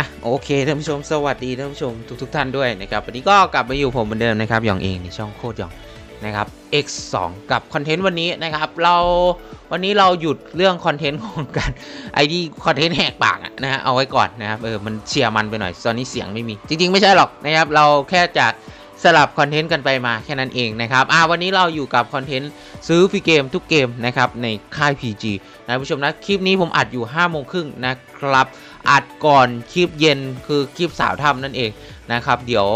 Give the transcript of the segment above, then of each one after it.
อะโอเคท่านผู้ชมสวัสดีท่านผู้ชมทุกทท่านด้วยนะครับวันนี้ก็กลับมาอยู่ผมเหมือนเดิมนะครับหยองเองในช่องโคตรหยองนะครับ X2 กับคอนเทนต์วันนี้นะครับเราวันนี้เราหยุดเรื่องคอนเทนต์ของการไอที่คอนเทนต์แหกปากนะฮะเอาไว้ก่อนนะครับเออมันเชียร์มันไปหน่อยตอนนี้เสียงไม่มี จริง ๆ ไม่ใช่หรอกนะครับเราแค่จะสลับคอนเทนต์กันไปมาแค่นั้นเองนะครับอ่าวันนี้เราอยู่กับคอนเทนต์ซื้อฟรีเกมทุกเกมนะครับในค่าย PG นะผู้ชมนะคลิปนี้ผมอัดอยู่5โมงครึ่งนะครับ อัดก่อนคลิปเย็นคือคลิปสาวถ้ำนั่นเองนะครับ เดี๋ยว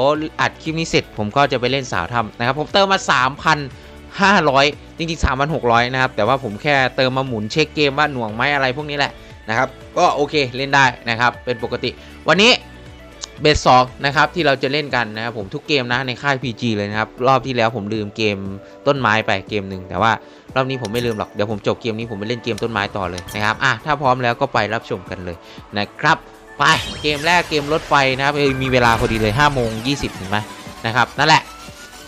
อัดคลิปนี้เสร็จผมก็จะไปเล่นสาวถ้ำนะครับผมเติมมา 3,500 จริงๆ 3,600 นะครับ แต่ว่าผมแค่เติมมาหมุนเช็คเกมว่าหน่วงไหมอะไรพวกนี้แหละนะครับ ก็โอเคเล่นได้นะครับเป็นปกติ วันนี้ เบสสองนะครับที่เราจะเล่นกันนะครับผมทุกเกมนะในค่าย PG เลยนะครับ รอบที่แล้วผมลืมเกมต้นไม้ไปเกมหนึ่งแต่ว่ารอบนี้ผมไม่ลืมหรอก เดี๋ยวผมจบเกมนี้ผมไปเล่นเกมต้นไม้ต่อเลยนะครับอะถ้าพร้อมแล้วก็ไปรับชมกันเลยนะครับไปเกมแรกเกมรถไฟนะครับเออมีเวลาพอดีเลย5โมง20ถึงไหมนะครับนั่นแหละ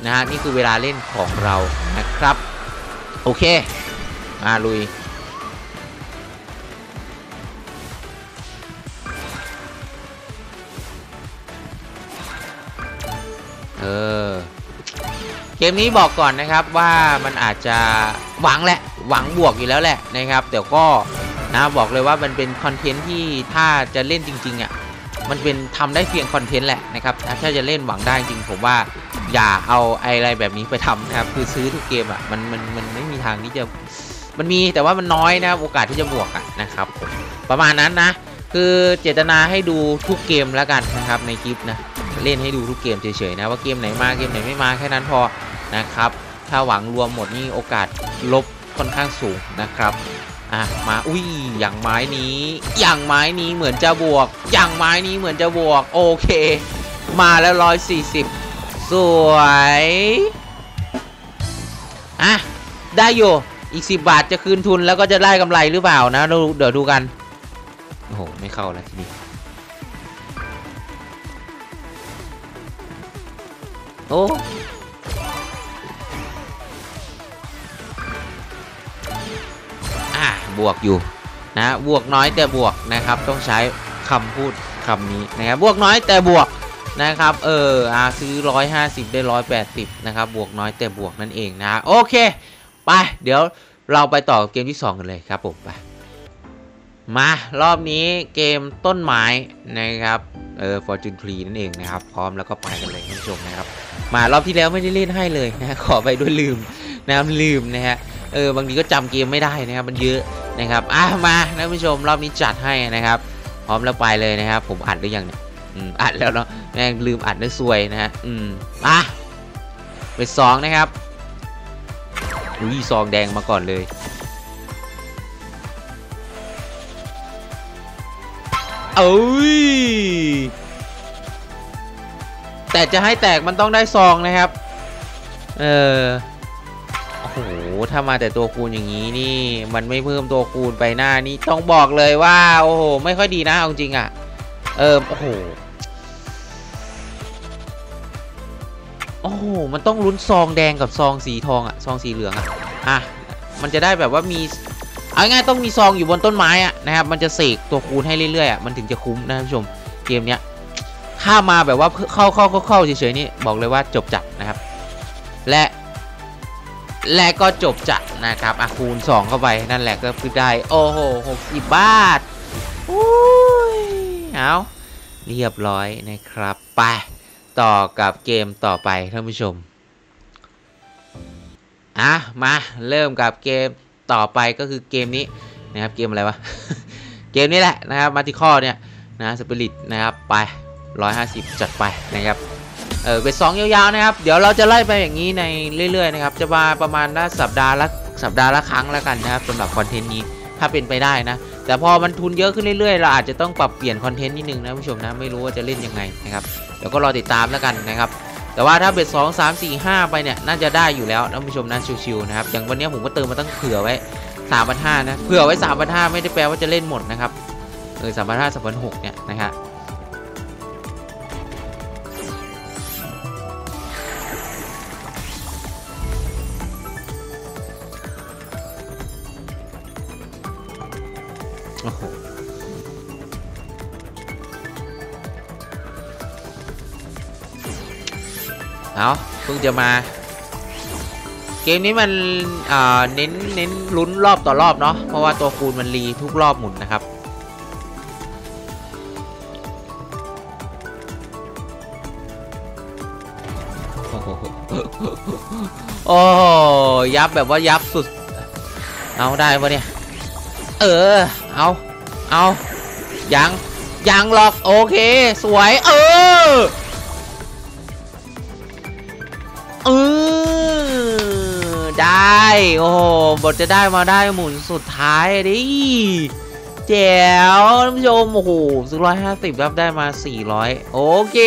นะฮะนี่คือเวลาเล่นของเรานะครับ โอเคมาลุย ออ เกมนี้บอกก่อนนะครับว่ามันอาจจะหวังแหละหวังบวกอยู่แล้วแหละนะครับแต่ก็นะบอกเลยว่ามันเป็นคอนเทนต์ที่ถ้าจะเล่นจริงๆอะมันเป็นทำได้เพียงคอนเทนต์แหละนะครับถ้าจะเล่นหวังได้จริงผมว่าอย่าเอาอะไรแบบนี้ไปทำนะครับคือซื้อทุกเกมอะมันมันมันไม่มีทางที่จะมันมีแต่ว่ามันน้อยนะโอกาสที่จะบวกอะนะครับ ประมาณนั้นนะ คือเจตนาให้ดูทุกเกมแล้วกันนะครับในคลิปนะ เล่นให้ดูทุกเกมเฉยๆนะว่าเกมไหนมาเกมไหนไม่มาแค่นั้นพอนะครับ ถ้าหวังรวมหมดนี่โอกาสลบค่อนข้างสูงนะครับอะมาอุ้ยอย่างไม้นี้ อย่างไม้นี้เหมือนจะบวก อย่างไม้นี้เหมือนจะบวกโอเค มาแล้ว140สวยอะได้อยู่อีก10บาทจะคืนทุนแล้วก็จะได้กำไรหรือเปล่านะเดี๋ยวดูกันโอ้โหไม่เข้าแล้วทีนี้ โอ้อะบวกอยู่นะบวกน้อยแต่บวกนะครับต้องใช้คำพูดคำนี้นะครับบวกน้อยแต่บวกนะครับเอออาซื้อ 150 ได้ 180 นะครับบวกน้อยแต่บวกนั่นเองนะโอเคไปเดี๋ยวเราไปต่อเกมที่ 2 กันเลยครับผมไปมารอบนี้เกมต้นไม้นะครับเออ Fortune Tree นั่นเองนะครับ พร้อมแล้วก็ไปกันเลยท่านผู้ชมนะครับ มารอบที่แล้วไม่ได้เล่นให้เลยนะขอไปด้วยลืมนะลืมนะฮะเออบางทีก็จำเกมไม่ได้นะครับมันเยอะนะครับอะมาท่านผู้ชมรอบนี้จัดให้นะครับพร้อมแล้วไปเลยนะครับ ผมอัดหรือยังเนี่ยอัดแล้วเนาะแม่งลืมอัดได้ซวยนะฮะอืมอะไปสองนะครับอุ้ยซองแดงมาก่อนเลยเอ้ย แต่จะให้แตกมันต้องได้ซองนะครับ เออโอ้โหถ้ามาแต่ตัวคูณอย่างนี้นี่ มันไม่เพิ่มตัวคูณไปหน้านี่ต้องบอกเลยว่า โอ้โห ไม่ค่อยดีนะเอาจริงอะ่ะ เออโอ้โหโอ้โหมันต้องลุ้นซองแดงกับซองสีทองอะซองสีเหลืองอะอะมันจะได้แบบว่ามีเอาง่ายๆต้องมีซองอยู่บนต้นไม้อะนะครับ มันจะเสกตัวคูณให้เรื่อยๆอะมันถึงจะคุ้มนะท่านผู้ชมเกมเนี้ย ถ้ามาแบบว่าเข้าเข้าเข้าเข้าเฉยๆนี่บอกเลยว่าจบจัดนะครับ และและก็จบจัดนะครับอะคูณ 2 เข้าไปนั่นแหละก็คือได้โอ้โห60บาทอุ้ยเอาเรียบร้อยนะครับไปต่อกับเกมต่อไปท่านผู้ชมอะมาเริ่มกับเกมต่อไปก็คือเกมนี้นะครับเกมอะไรวะ เกมนี้แหละนะครับมาติคอเนี่ยนะสปิริตนะครับไป 150 จัดไปนะครับเออเป็นสองยาวๆนะครับ เดี๋ยวเราจะไล่ไปอย่างนี้ในเรื่อยๆนะครับ จะมาประมาณน่าสัปดาห์ละสัปดาห์ละครั้งแล้วกันนะครับสำหรับคอนเทนต์นี้ถ้าเป็นไปได้นะ แต่พอมันทุนเยอะขึ้นเรื่อยๆ เราอาจจะต้องปรับเปลี่ยนคอนเทนต์นิดนึงนะผู้ชมนะไม่รู้ว่าจะเล่นยังไงนะครับเดี๋ยวก็รอติดตามแล้วกันนะครับ แต่ว่าถ้าเบ็ดสองสามสี่ห้าไปเนี่ยน่าจะได้อยู่แล้วท่านผู้ชมนะชิวๆนะครับอย่างวันนี้ผมก็เติมมาตั้งเผื่อไว้สามพันห้านะเผื่อไว้สามพันห้าไม่ได้แปลว่าจะเล่นหมดนะครับเออสามพันห้าสามพันหกเนี่ยนะครั งจะมา เกมนี้มันเน้นเน้นลุ้นรอบต่อรอบเนาะเพราะว่าตัวคูณมันรีทุกรอบหมุนนะครับโอ้โหยับแบบว่ายับสุด เอาได้ปะเนี่ย เออ เอาเอายังยังหรอก โอเค สวย เออ โอ้โหบทจะได้มาได้หมุนสุดท้ายดิแจ๋วท่านผู้ชมโอ้โหสี่ร้อยห้าสิบครับได้มาสี่ร้อยโอเค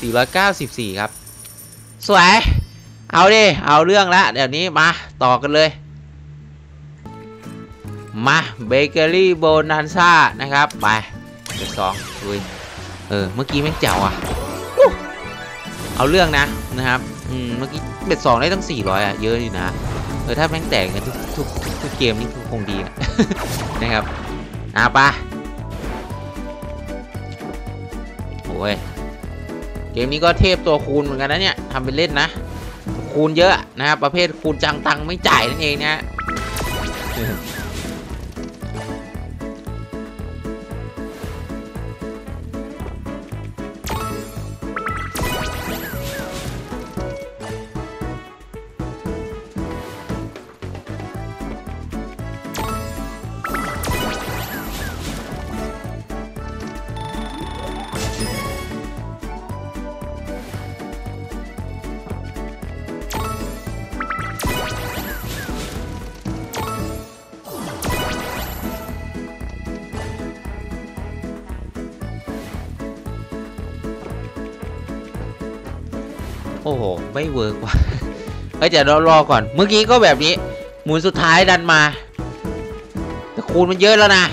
สี่ร้อยเก้าสิบสี่ครับ สวย เอาดิ เอาเรื่องละเดี๋ยวนี้มา ต่อกันเลย มา Bakery Bonanza นะครับ ไป bet สองลุยเออ เมื่อกี้แม่งเจ๋งอะ เอาเรื่องนะนะครับ อืม เมื่อกี้ bet สองได้ตั้ง400อะเยอะอยู่นะเออถ้าแม่งแตกกันทุกทุกทุกทุกเกมนี่คงดีนะนะครับอะไปะโอ้ยเกมนี้ก็เทพตัวคูณเหมือนกันนะเนี่ยทำเป็นเล่นนะ คูณเยอะนะครับประเภทคูณจังตังไม่จ่ายนั่นเองนะ ไม่เวิร์กว่ะเฮ้ยเดี๋ยวเรารอก่อน เมื่อกี้ก็แบบนี้ หมุนสุดท้ายดันมา แต่คูณมันเยอะแล้วนะ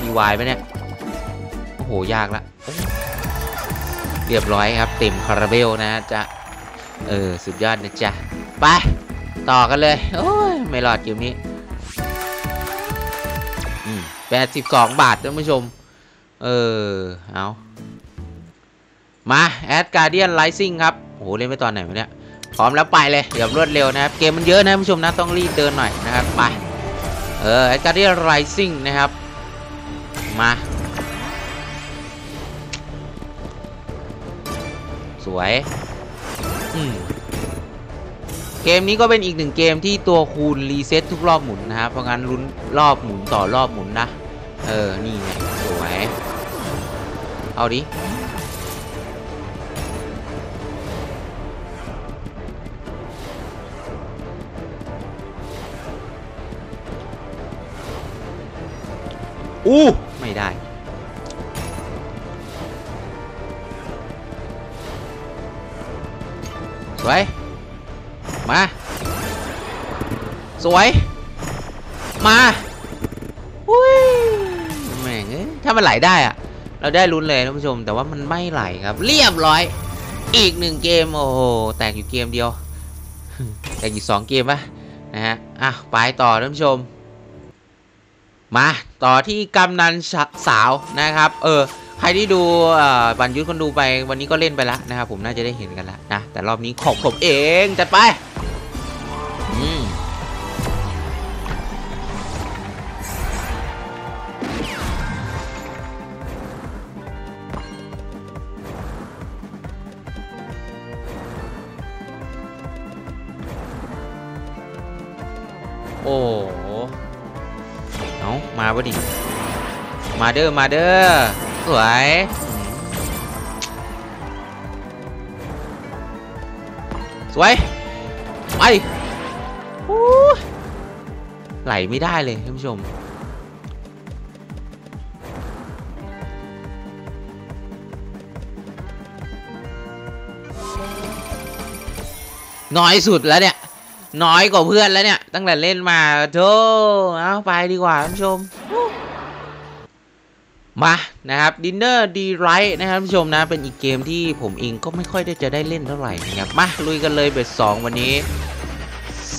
มีวายไหมเนี่ย โอ้โห ยากละเรียบร้อยครับ เต็มคาราเบลนะจะเออ สุดยอดนะจ๊ะ ไป ต่อกันเลย โอ้ย ไม่รอดเกมนี้ อืม82บาทท่านผู้ชม เออ เอามาแอดการเดียนไลซิงครับโหเล่นไปตอนไหนวะเนี่ยพร้อมแล้วไปเลยเดี๋ยวรวดเร็วนะครับ เกมมันเยอะนะท่านผู้ชมนะต้องรีบเดินหน่อยนะครับไปเออแอดการเดียนไลซิงนะครับ มา สวยอืมเกมนี้ก็เป็นอีกหนึ่งเกมที่ตัวคูณรีเซ็ตทุกรอบหมุนนะครับเพราะงั้นลุ้นรอบหมุนต่อรอบหมุนนะ เออ นี่ไงสวย เอาดิ อู้ ไม่ได้สวย มา สวย มา อุ้ยามันไหลได้อะเราได้ลุ้นเลยท่านผู้ชม แต่ว่ามันไม่ไหลครับ เรียบร้อย อีกหนึ่งเกมโอ้โหแตกอยู่เกมเดียว แตกอยู่สองเกมปะนะฮะอะไปต่อท่านผู้ชม มาต่อที่กำนันสาวนะครับ เออใครที่ดูบันยุทธคนดูไปวันนี้ก็เล่นไปแล้วนะครับผมน่าจะได้เห็นกันแล้วนะแต่รอบนี้ของผมเองจัดไป อ้เอามาพอดีมาเด้อ มาเด้อ สวย สวย ไปไหลไม่ได้เลยท่านผู้ชมน้อยสุดแล้วเนี่ย น้อยกว่าเพื่อนแล้วเนี่ย ตั้งแต่เล่นมาโธ่เอาไปดีกว่าท่านผู้ชม มานะครับ Dinner Delights นะครับท่านผู้ชมนะ เป็นอีกเกมที่ผมเองก็ไม่ค่อยได้จะได้เล่นเท่าไหร่นะครับมาลุยกันเลย bet สองวันนี้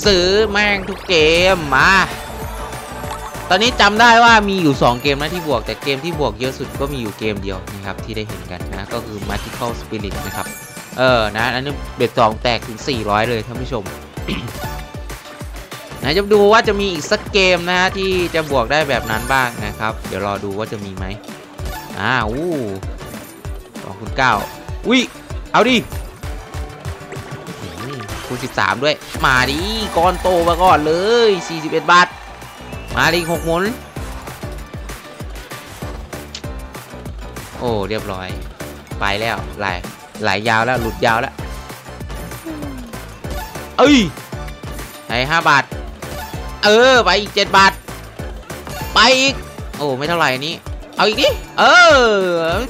ซื้อแม่งทุกเกมมา ตอนนี้จำได้ว่ามีอยู่ 2 เกมนะที่บวก แต่เกมที่บวกเยอะสุดก็มีอยู่เกมเดียวนะครับที่ได้เห็นกันนะก็คือ Magical Spirit นะครับเออนะอันนี้เบ็ดสองแตกถึง 400 เลยท่านผู้ชม นะจะดูว่าจะมีอีกสักเกมนะฮะที่จะบวกได้แบบนั้นบ้างนะครับ เดี๋ยวรอดูว่าจะมีไหมอ่าอู้สองคูณเก้าอุ้ยเอาดิคูณสิบสามด้วย มาดิก้อนโตมาก่อนเลย41บาท มาดิหกหมุนโอ้เรียบร้อย ไปแล้วไหลไหลยาวแล้วหลุดยาวแล้ว เอ้ยไหนห้าบาท เออ ไปอีกเจ็ดบาท ไปอีก โอ้ ไม่เท่าไหร่นี้ เอาอีกดิ เออ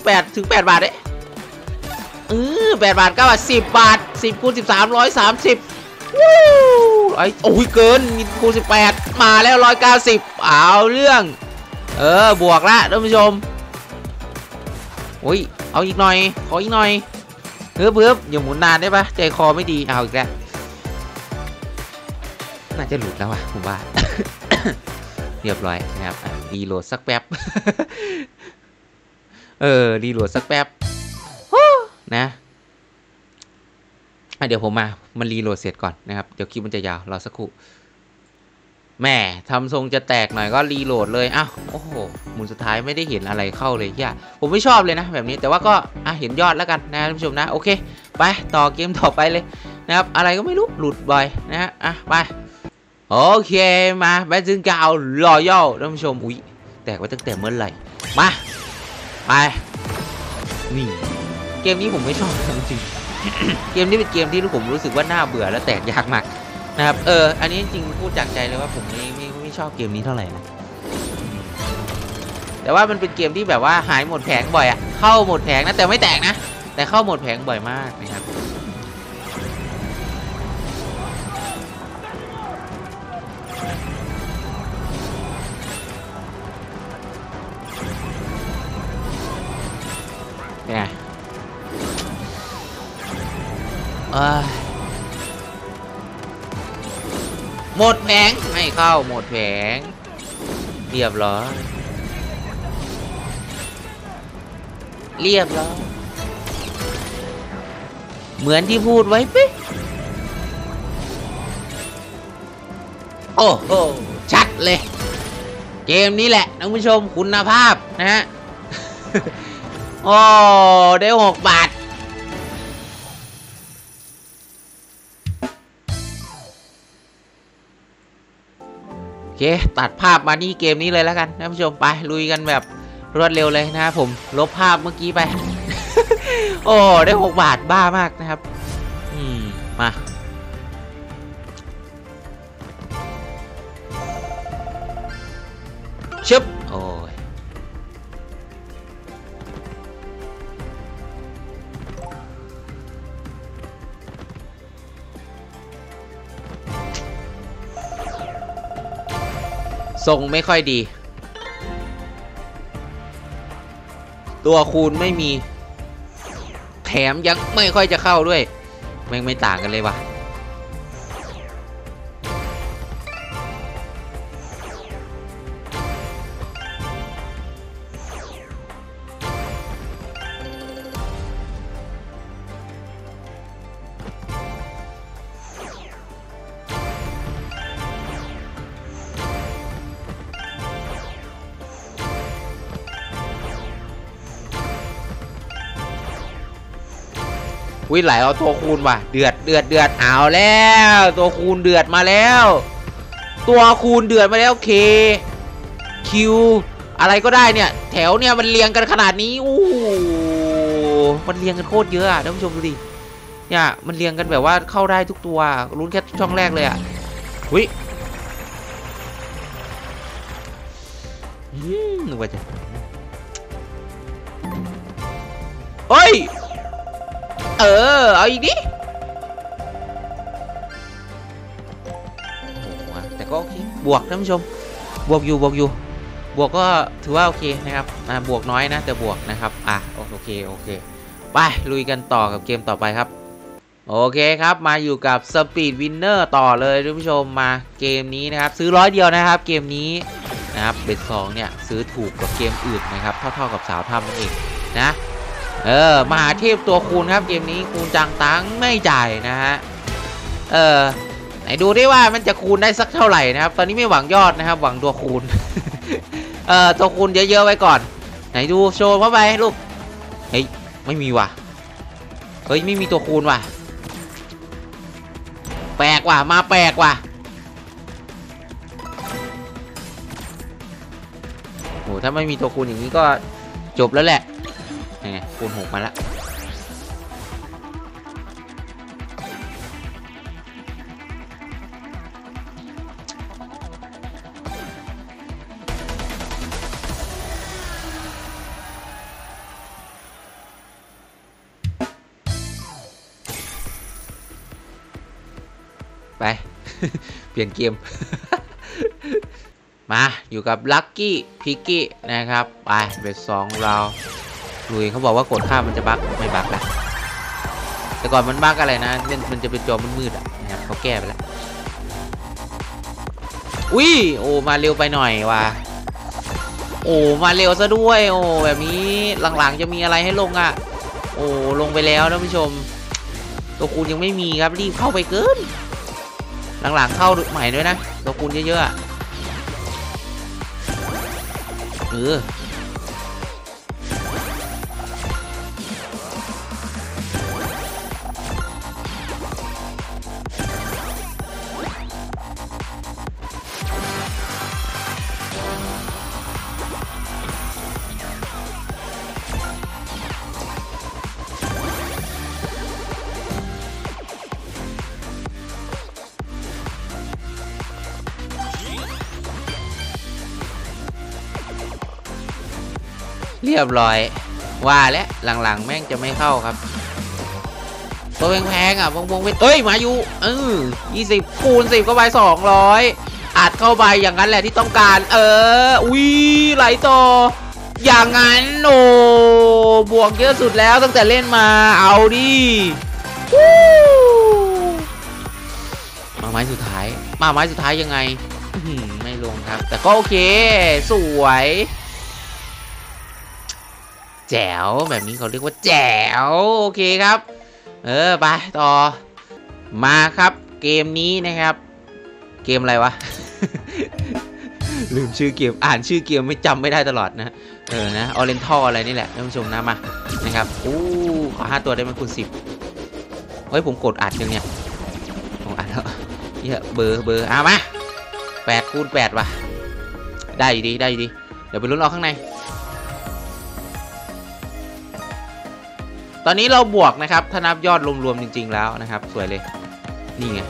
แปดถึงแปดบาทเด้เออแปดบาทเก้าบาทสิบบาทสิบคูณสิบสามร้อยสามสิบวู้ไอ้โอ้ยเกินมีคูณสิบแปดมาแล้วร้อยเก้าสิบเอาเรื่อง เออ บวกละท่านผู้ชมโอ้ย เอาอีกหน่อย ขออีกหน่อยเพิ่มเพิ่มอย่าหมุนนานได้ปะใจคอไม่ดี เอาอีกแล้ว น่าจะหลุดแล้วว่ะผมว่า เรียบร้อยนะครับ reload สักแป๊บ เออ reload สักแป๊บนะอะเดี๋ยวผมมา มัน reload เสร็จก่อนนะครับ เดี๋ยวคลิปมันจะยาว รอสักครู่แม่ทำทรงจะแตกหน่อยก็รีโหลดเลยอ้าวโอ้โหหมุนสุดท้ายไม่ได้เห็นอะไรเข้าเลยย่าผมไม่ชอบเลยนะ แบบนี้แต่ว่าก็อะเห็นยอดแล้วกันนะท่านผู้ชมนะ โอเค ไปต่อเกมต่อไปเลยนะครับ อะไรก็ไม่รู้หลุดบ่อยนะฮะอะไป โอเคมาแบทซึงกาวรอยัลท่านผู้ชมอุ๊ยแตกไปตั้งแต่เมื่อไหร่มาไปนี่เกมนี้ผมไม่ชอบจริงเกมนี้เป็นเกมที่ผมรู้สึกว่าน่าเบื่อและแตกยากมากนะครับเอออันนี้จริงพูดจากใจเลยว่าผมไม่ไม่ไม่ชอบเกมนี้เท่าไหร่นะแต่ว่ามันเป็นเกมที่แบบว่าหายหมดแผงบ่อยอะเข้าหมดแผงนะแต่ไม่แตกนะ แต่เข้าหมดแผงบ่อยมากนะครับ ไงหมดแผงไม่เข้าหมดแผงเรียบร้อยเรียบร้อยเหมือนที่พูดไว้ปิ๊โอ้โหชัดเลย เกมนี้แหละท่านผู้ชมคุณภาพนะฮะ โอ้ได้หกบาทโอเคตัดภาพมานี่เกมนี้เลยแล้วกันท่านผู้ชมไปลุยกันแบบรวดเร็วเลยนะครับผมลบภาพเมื่อกี้ไป โอ้ได้หกบาทบ้ามากนะครับ อืมมาชึบ ทรงไม่ค่อยดี ตัวคูณไม่มี แถมยังไม่ค่อยจะเข้าด้วย แม่งไม่ต่างกันเลยว่ะ วิไหลเอาตัวคูณว่ะเดือดเดือดเดือดเอาแล้ว ตัวคูณเดือดมาแล้ว ตัวคูณเดือดมาแล้วเคคิวอะไรก็ได้เนี่ย แถวเนี่ยมันเรียงกันขนาดนี้อู้มันเรียงกันโคตรเยอะอะท่านผู้ชมดูดิเนี่ยมันเรียงกันแบบว่าเข้าได้ทุกตัวลุ้นแค่ช่องแรกเลยอะวิอืมนึกว่าจะเฮ้ย เออ เอาอีกดิแต่ก็โอเค บวกท่านผู้ชม บวกอยู่ บวกอยู่ บวกก็ถือว่าโอเคนะครับ อ่า บวกน้อยนะ แต่บวกนะครับ อะ โอเค โอเค ไป ลุยกันต่อกับเกมต่อไปครับ โอเคครับ มาอยู่กับ Speed Winner ต่อเลยท่านผู้ชม มาเกมนี้นะครับ ซื้อร้อยเดียวนะครับ เกมนี้นะครับ เบ็ดสองเนี่ย ซื้อถูกกว่าเกมอื่นนะครับ เท่าๆกับสาวทำนั่นเองนะ เออมหาเทพตัวคูณครับเกมนี้คูณจังตังไม่จ่ายนะฮะเออไหนดูได้ว่ามันจะคูณได้สักเท่าไหร่นะครับ ตอนนี้ไม่หวังยอดนะครับ หวังตัวคูณเออตัวคูณเยอะๆไว้ก่อน ไหนดูโชว์เข้าไปลูกเฮ้ยไม่มีว่ะเฮ้ยไม่มีตัวคูณว่ะ แปลกว่ะมาแปลกว่ะโหถ้าไม่มีตัวคูณอย่างนี้ก็จบแล้วแหละ ยังไงคูณหกมาล้วไป เปลี่ยนเกม มาอยู่กับลั c กี้พิกกี้นะครับ ไป เบสสองเรา ลุยเขาบอกว่ากดข้ามมันจะบั๊กไม่บั๊กล้วแต่ก่อนมันบั๊กอะไรนะมันมันจะเป็นจอมืดๆอะนะครับเขาแก้ไปแล้วอุ้ยโอ้มาเร็วไปหน่อยว่ะโอ้มาเร็วซะด้วย โอ้แบบนี้หลังๆจะมีอะไรให้ลงอะ โอ้ลงไปแล้วท่านผู้ชม ตัวคูณยังไม่มีครับรีบเข้าไปเกิน หลังๆเข้าใหม่ด้วยนะตัวคูณเยอะๆเออ รียบร้อย ว่าแล้วหลังๆ แม่งจะไม่เข้าครับ ตัวแพงๆอะวงวงเวทเอ้ยมาอยู่เออยี่สิบคูณสิบเข้าไปสองร้อยอัดเข้าไปอย่างนั้นแหละที่ต้องการ เอออุ้ยไหลต่ออย่างนั้นโอ้บวกเยอะสุดแล้วตั้งแต่เล่นมาเอาดิมาไม้สุดท้าย มาไม้สุดท้ายยังไง ไม่ลงครับ แต่ก็โอเค สวย แจ๋วแบบนี้เขาเรียกว่าแจ๋วโอเคครับ เออไปต่อมาครับเกมนี้นะครับ เกมอะไรวะ ลืมชื่อเกมอ่านชื่อเกมไม่จำไม่ได้ตลอดนะเออนะออเรนทัลอะไรนี่แหละท่านผู้ชมนะมานะครับอู้ขอห้าตัวได้ไหมคุณสิบเฮ้ยผมกดอัดยังเนี่ยผมอัดแล้วเยอะเบอร์เบอร์เอะมาแปดคูณแปดว่ะได้อยู่ดีได้อยู่ดีเดี๋ยวไปลุ้นเอาข้างใน ตอนนี้เราบวกนะครับถ้านับยอดรวมๆจริง ๆ แล้วนะครับ สวยเลย นี่ไง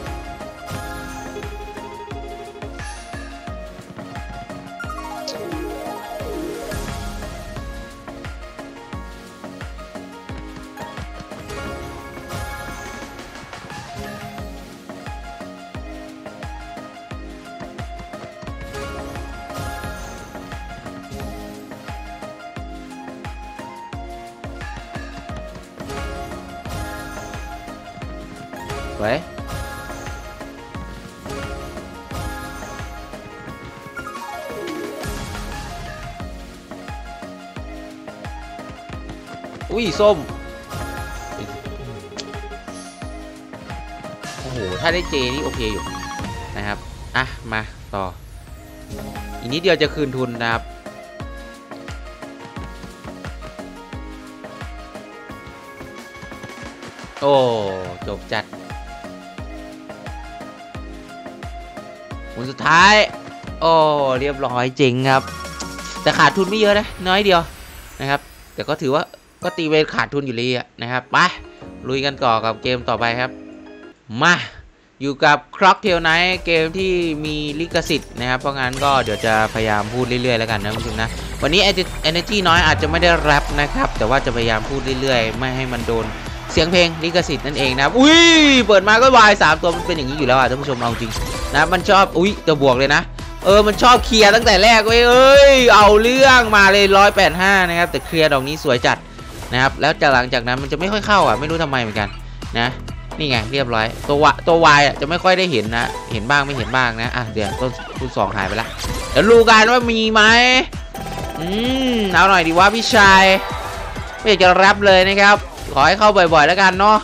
อุ้ยส้ม โอ้โห ถ้าได้เจนี่โอเคอยู่นะครับ อะ มาต่อ อีกนิดเดียวจะคืนทุนนะครับโอ้ จบจัดหมุนสุดท้าย โอ้ เรียบร้อยจริงครับ แต่ขาดทุนไม่เยอะนะ น้อยเดียวนะครับ แต่ก็ถือว่า ก็ตีเป็นขาดทุนอยู่เลยอะนะครับไปลุยกันต่อกับเกมต่อไปครับ มาอยู่กับ Clock Tail Night เกมที่มีลิขสิทธิ์นะครับ เพราะงั้นก็เดี๋ยวจะพยายามพูดเรื่อยๆแล้วกันนะคุณผู้ชมนะ วันนี้ Energy น้อยอาจจะไม่ได้แรปนะครับ แต่ว่าจะพยายามพูดเรื่อยๆ ไม่ให้มันโดนเสียงเพลงลิขสิทธิ์นั่นเองนะครับ อุ้ย เปิดมาก็วายสามตัวมันเป็นอย่างนี้อยู่แล้วอะท่านผู้ชมเอาจริงนะมันชอบอุ้ยตัวบวกเลยนะ เออมันชอบเคลียร์ตั้งแต่แรกเว้ยเอ้ยเอาเรื่องมาเลยร้อยแปดห้านะครับแต่เคลียร์ดอกนี้สวยจัด นะครับแล้วจากหลังจากนั้นมันจะไม่ค่อยเข้าอะไม่รู้ทำไมเหมือนกันนะนี่ไงเรียบร้อยตัววตัววายอะจะไม่ค่อยได้เห็นนะเห็นบ้างไม่เห็นบ้างนะอะเดี๋ยวต้นคูณสองหายไปละเดี๋ยวรู้กันว่ามีไหมอืมเอาหน่อยดีว่าพี่ชายไม่อยากจะรับเลยนะครับ ขอให้เข้าบ่อยๆแล้วกันเนาะ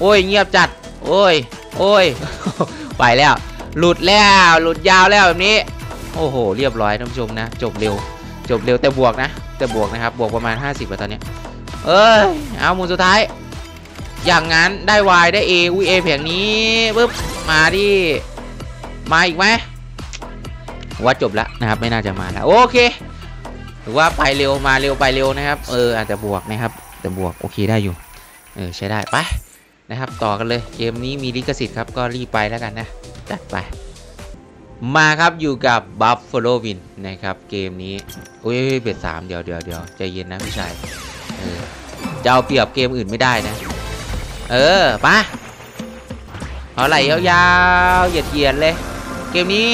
โอ้ยเงียบจัด โอ้ย โอ้ยไปแล้ว หลุดแล้ว หลุดยาวแล้วแบบนี้ โอ้โห เรียบร้อยท่านผู้ชมนะ จบเร็ว จบเร็วแต่บวกนะ แต่บวกนะครับ บวกประมาณ 50กว่าตอนเนี้ย เอ้ย เอาหมุนสุดท้าย อย่างนั้นได้ Y ได้ A อุ้ย A เพียงนี้ปึ๊บ มาดิ มาอีกไหมว่าจบแล้วนะครับ ไม่น่าจะมาแล้ว โอเคถือว่าไปเร็วมาเร็วไปเร็วนะครับ เอออาจจะบวกนะครับ แต่บวกโอเคได้อยู่ เออใช้ได้ไปนะครับ ต่อกันเลยเกมนี้มีลิขสิทธิ์ครับก็รีบไปแล้วกันนะจัดไป มาครับอยู่กับ Buffalo Win นะครับ เกมนี้อุ้ยเบ็ดสามเดี๋ยวเดี๋ยวเดี๋ยวใจเย็นนะพี่ชาย จะเอาเปรียบเกมอื่นไม่ได้นะ เออปะเอาไหลยาวๆเหยียดเยียดๆเลย เกมนี้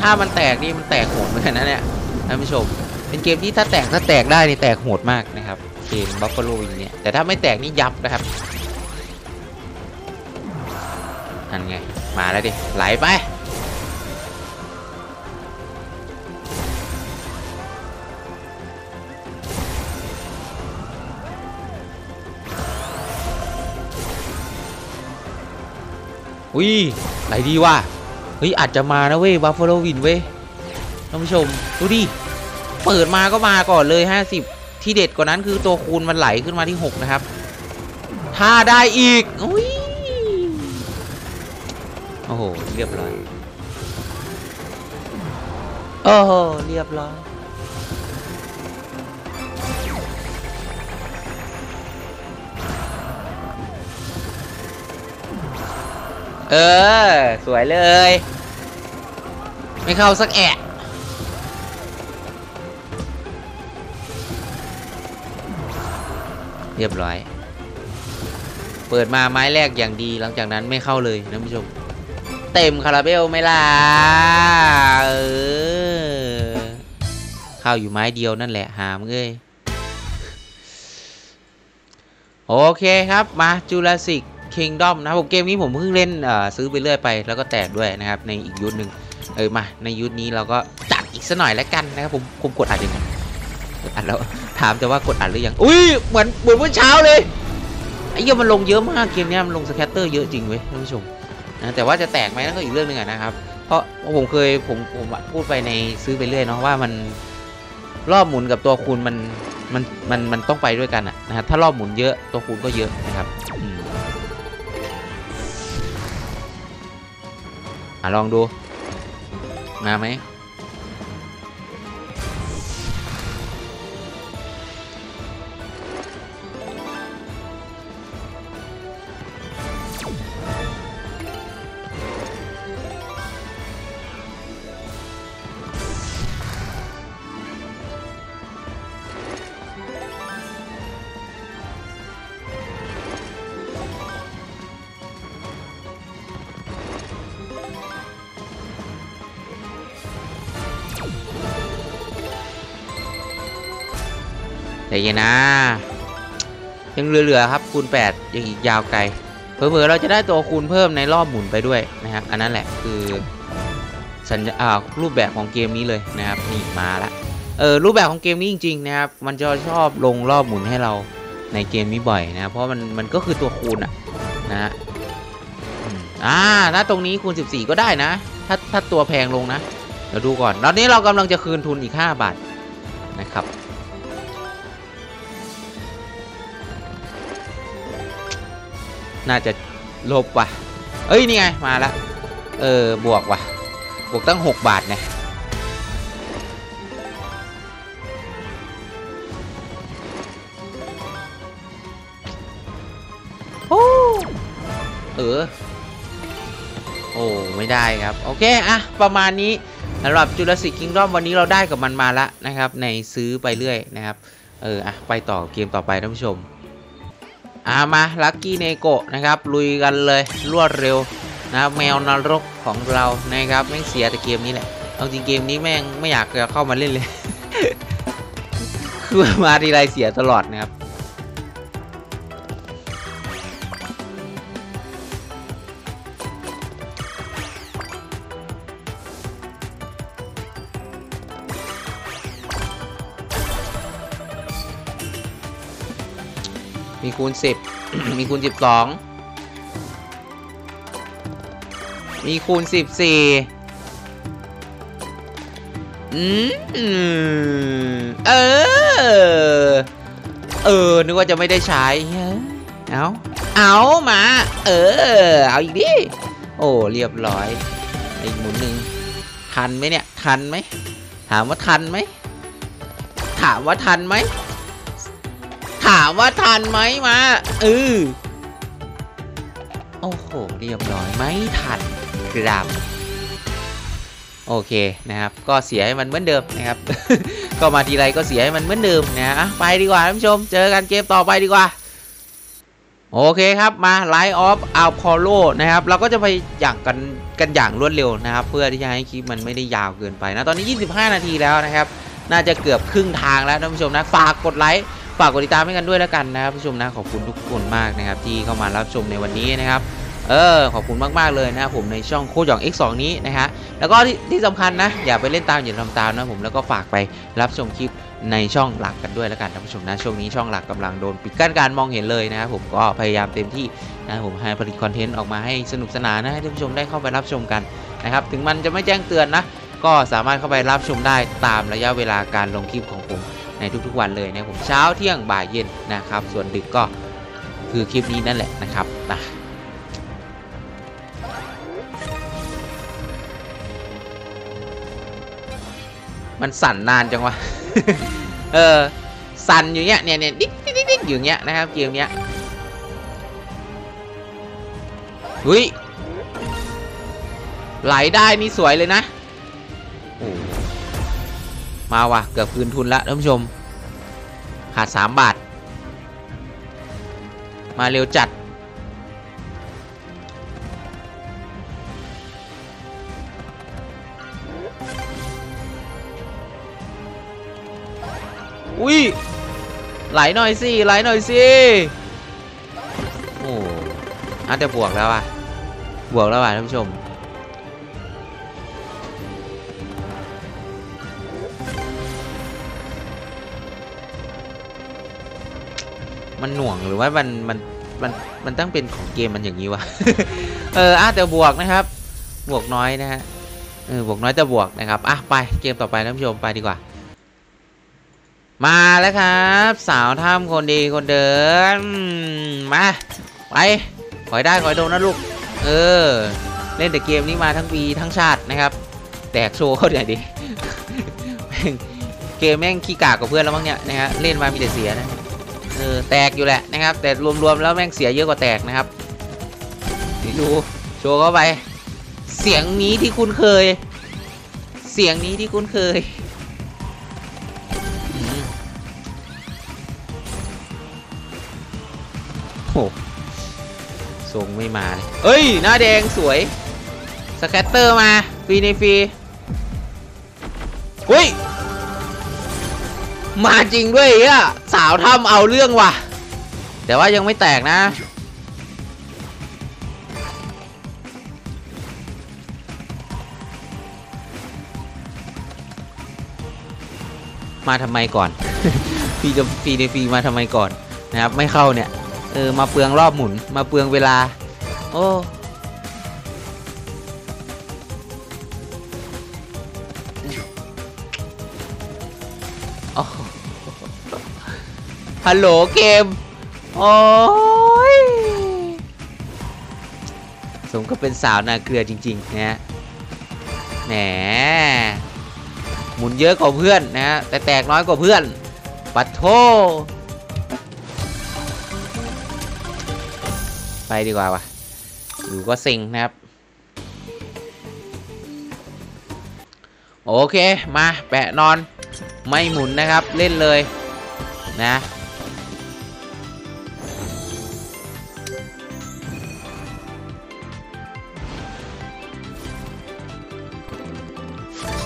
ถ้ามันแตกนี่มันแตกโหดเหมือนกันนะเนี่ยท่านผู้ชม เป็นเกมที่ถ้าแตกถ้าแตกได้นี่แตกโหดมากนะครับเกม Buffalo Win เนี่ยแต่ถ้าไม่แตกนี่ยับนะครับนั่นไง มาแล้วดิไหลไป อุ้ยไหลดีว่ะเฮ้ยอาจจะมานะเว้ย Buffalo Win เว้ยท่านผู้ชมดูดิเปิดมาก็มาก่อนเลย 50 ที่เด็ดกว่านั้นคือตัวคูณมันไหลขึ้นมาที่ 6 นะครับ ถ้าได้อีกอุ้ยโอ้โห เรียบร้อย โอ้โห เรียบร้อย เออ สวยเลย ไม่เข้าสักแอะเรียบร้อย เปิดมาไม้แรกอย่างดีหลังจากนั้นไม่เข้าเลยนะผู้ชม เต็มคาราเบลไม่ล่ะเออเข้าอยู่ไม้เดียวนั่นแหละหามเอ้ยโอเคครับมาจูราสิก Kingdom นะครับผมเกมนี้ผมเพิ่งเล่นเออซื้อไปเรื่อยไปแล้วก็แตกด้วยนะครับในอีกยูสหนึ่งเออมาในยูสนี้เราก็จัดอีกสักหน่อยแล้วกันนะครับผมผมกดอัดยังไงกดอัดแล้วถามแต่ว่ากดอัดหรือยังอุ้ยเหมือนเหมือนเมื่อเช้าเลยไอ้เหี้ยมันลงเยอะมากเกมนี้มันลง scatter เยอะจริงเว้ยท่านผู้ชมนะแต่ว่าจะแตกไหมนั่นก็อีกเรื่องหนึ่งนะครับเพราะผมเคยผมผมพูดไปในซื้อไปเรื่อยเนาะว่ามันรอบหมุนกับตัวคูณมันมันมันมันต้องไปด้วยกันอะนะครับถ้ารอบหมุนเยอะตัวคูณก็เยอะนะครับ ลองดู มาไหม เย็นนะยังเหลือๆครับคูณ8ยังอีกยาวไกลเผลอๆเราจะได้ตัวคูณเพิ่มในรอบหมุนไปด้วยนะครับ อันนั้นแหละคือสัญญาอ่ารูปแบบของเกมนี้เลยนะครับนี่มาละเออรูปแบบของเกมนี้จริง ๆ นะครับ มันจะชอบลงรอบหมุนให้เราในเกมนี้บ่อยนะเพราะมันมันก็คือตัวคูณอะนะฮะอ่าถ้าตรงนี้คูณ 14 ก็ได้นะ ถ้าถ้าตัวแพงลงนะ เดี๋ยวดูก่อน ตอนนี้เรากำลังจะคืนทุนอีก 5 บาทนะครับ น่าจะลบว่ะ เอ้ย นี่ไง มาแล้วเออ บวกว่ะ บวกตั้ง 6 บาทเนี่ยโอ้เออ โอ้ ไม่ได้ครับ โอเคอะประมาณนี้สำหรับ Jurassic Kingdom วันนี้เราได้กับมันมาละนะครับ ในซื้อไปเรื่อยนะครับ เอออะไปต่อเกมต่อไปท่านผู้ชม อามา Lucky Neko นะครับลุยกันเลยรวดเร็วนะครับแมวนรกของเรานะครับไม่เสียแต่เกมนี้แหละเอาจริงเกมนี้แม่งไม่อยากจะเข้ามาเล่นเลย คือมาทีไรเสียตลอดนะครับ คูณสิบมีคูณสิบสองมีคูณสิบสี่อืม เออ เออ นึกว่าจะไม่ได้ใช้เฮ้ยเอาเอามา เออ เอาอีกดิ โอ้ เรียบร้อย อีกหมุนหนึ่ง ทันไหมเนี่ย ทันไหม ถามว่าทันไหม ถามว่าทันไหม ถามว่าทันไหมมาเออโอ้โห เรียบร้อยไม่ทันครับโอเคนะครับ ก็เสียให้มันเหมือนเดิมนะครับ ก็มาทีไรก็เสียให้มันเหมือนเดิมนะะไปดีกว่าท่านผู้ชม เจอกันเกมต่อไปดีกว่า โอเคครับมา Light of Apollo นะครับ เราก็จะไปอย่างกันกันอย่างรวดเร็วนะครับ เพื่อที่จะให้คลิปมันไม่ได้ยาวเกินไปนะ ตอนนี้ 25 นาทีแล้วนะครับ น่าจะเกือบครึ่งทางแล้วท่านผู้ชมนะ ฝากกดไลค์ ฝากกดติดตามให้กันด้วยแล้วกันนะครับผู้ชมนะขอบคุณทุกคนมากนะครับที่เข้ามารับชมในวันนี้นะครับเออขอบคุณมากๆเลยนะครับผมในช่องโคชหยอง X2 นี้นะฮะแล้วก็ที่ที่สำคัญนะอย่าไปเล่นตามอย่าทำตามนะผมแล้วก็ฝากไปรับชมคลิปในช่องหลักกันด้วยแล้วกันท่านผู้ชมนะช่วงนี้ช่องหลักกำลังโดนปิดกั้นการมองเห็นเลยนะครับผมก็พยายามเต็มที่นะผมให้ผลิตคอนเทนต์ออกมาให้สนุกสนานนะให้ท่านผู้ชมได้เข้าไปรับชมกันนะครับถึงมันจะไม่แจ้งเตือนนะก็สามารถเข้าไปรับชมได้ตามระยะเวลาการลงคลิปของผม ในทุกๆวันเลยนะผมเช้าเที่ยงบ่ายเย็นนะครับ ส่วนดึกก็คือคลิปนี้นั่นแหละนะครับนะมันสั่นนานจังวะ เออ สั่นอยู่เนี้ยเนี่ยเนี่ยดิ๊กดิ๊กดิ๊กดิ๊กอยู่เนี้ยนะครับเกมเนี้ยเฮ้ย ไหลได้นี่สวยเลยนะ มาว่ะเกือบคืนทุนล้วท่านผู้ชม ขาด 3 บาท มาเร็วจัด อุ้ยไหลหน่อยสิไหลหน่อยสิโอ้อาจจะบวกแล้วอะบวกแล้วอะท่านผู้ชม มันหน่วงหรือว่ามันมันมันมันต้องเป็นของเกมมันอย่างนี้วะ เอออะแต่บวกนะครับ บวกน้อยนะฮะ เออบวกน้อยแต่บวกนะครับ อะไปเกมต่อไปท่านผู้ชมไปดีกว่า มาแล้วครับ สาวถ้ำคนดีคนเดิน มาไปขอยได้ขอยโดนนะลูก เออ เล่นแต่เกมนี้มาทั้งปีทั้งชาตินะครับ แตกโชว์เขาเดี๋ยวดิ เกมแม่งขี้กากกับเพื่อนแล้วมั้งเนี่ยนะฮะ เล่นมามีแต่เสียนะ เออแตกอยู่แหละนะครับ แต่รวมๆแล้วแม่งเสียเยอะกว่าแตกนะครับดูโชว์เข้าไป เสียงนี้ที่คุ้นเคย เสียงนี้ที่คุ้นเคยอืมโอ้ทรงไม่มาเลยเอ้ย หน้าแดงสวย scatter มา ฟรีในฟรีเฮ้ย มาจริงด้วยอะสาวทำเอาเรื่องว่ะ แต่ว่ายังไม่แตกนะมาทำไมก่อนฟีจะฟีในฟีมาทำไมก่อนนะครับ ไม่เข้าเนี่ย เออ มาเปลืองรอบหมุน มาเปลืองเวลา โอ้ ฮัลโหลเกม โอ้ย สมก็เป็นสาวนาเกลือจริงๆนะฮะ แหม หมุนเยอะกว่าเพื่อนนะฮะ แต่แตกน้อยกว่าเพื่อน ปัดโทไปดีกว่าวะอยู่ก็เซ็งนะครับ โอเค มา แปะนอน ไม่หมุนนะครับ เล่นเลยนะ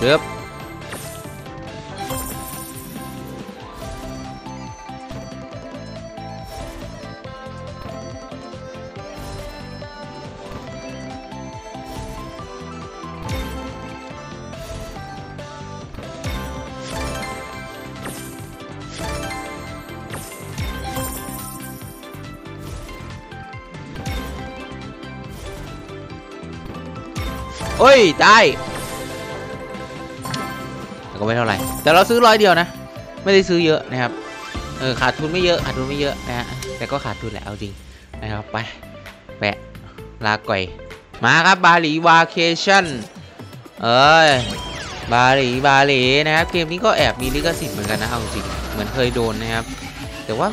cướp Ôi, tai. ก็ไม่เท่าไหร่ แต่เราซื้อร้อยเดียวนะ ไม่ได้ซื้อเยอะนะครับ เออขาดทุนไม่เยอะขาดทุนไม่เยอะนะฮะ แต่ก็ขาดทุนแหละเอาจริงนะครับ ไป แปะ ลาก่อย มาครับบาหลีวาเคชั่น เอ้ย บาหลีบาหลีนะครับ เกมนี้ก็แอบมีลิขสิทธิ์เหมือนกันนะเอาจริง เหมือนเคยโดนนะครับ แต่ว่า